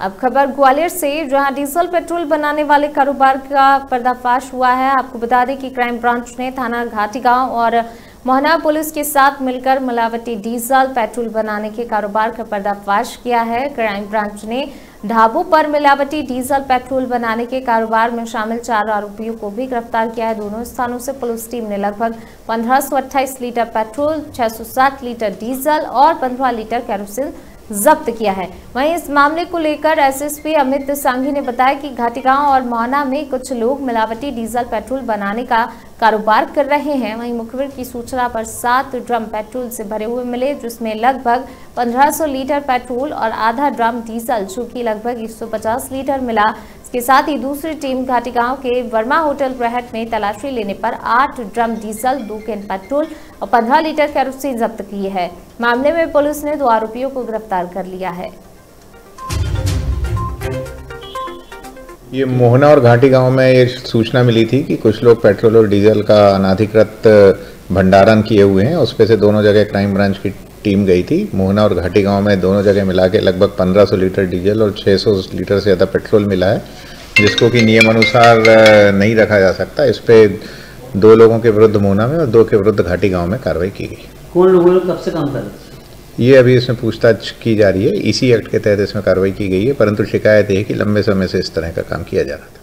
अब खबर ग्वालियर से, जहाँ डीजल पेट्रोल बनाने वाले कारोबार का पर्दाफाश हुआ है। आपको बता दें कि क्राइम ब्रांच ने थाना घाटी गाँव और मोहना पुलिस के साथ मिलकर मिलावटी डीजल पेट्रोल बनाने के कारोबार का पर्दाफाश किया है। क्राइम ब्रांच ने ढाबों पर मिलावटी डीजल पेट्रोल बनाने के कारोबार में शामिल चार आरोपियों को भी गिरफ़्तार किया है। दोनों स्थानों से पुलिस टीम ने लगभग 1528 लीटर पेट्रोल 660 लीटर डीजल और 15 लीटर कैरोसिन जब्त किया है। वहीं इस मामले को लेकर एसएसपी अमित सांघी ने बताया कि घाटीगांव और मोहना में कुछ लोग मिलावटी डीजल पेट्रोल बनाने का कारोबार कर रहे हैं। वहीं मुखबिर की सूचना पर सात ड्रम पेट्रोल से भरे हुए मिले, जिसमें लगभग 1500 लीटर पेट्रोल और आधा ड्रम डीजल, जो लगभग 150 लीटर मिला इसके साथ ही दूसरी टीम घाटीगांव के वर्मा होटल प्रहट में तलाशी लेने पर आठ ड्रम डीजल, दो कैन पेट्रोल और पंद्रह लीटर कैरोसिन जब्त किए है। मामले में पुलिस ने दो आरोपियों को गिरफ़्तार कर लिया है। ये मोहना और घाटी गाँव में ये सूचना मिली थी कि कुछ लोग पेट्रोल और डीजल का अनाधिकृत भंडारण किए हुए हैं। उस पे से दोनों जगह क्राइम ब्रांच की टीम गई थी मोहना और घाटी गाँव में दोनों जगह मिला के लगभग 1500 लीटर डीजल और 600 लीटर से ज़्यादा पेट्रोल मिला है जिसको कि नियम अनुसार नहीं रखा जा सकता। इस पर दो लोगों के विरुद्ध मोहना में और दो के विरुद्ध घाटी गाँव में कार्रवाई की गई। कौन लोगों ने कब से काम कर रहे ये अभी इसमें पूछताछ की जा रही है। इसी एक्ट के तहत इसमें कार्रवाई की गई है परंतु शिकायत है कि लंबे समय से इस तरह का काम किया जा रहा था।